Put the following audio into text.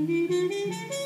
Música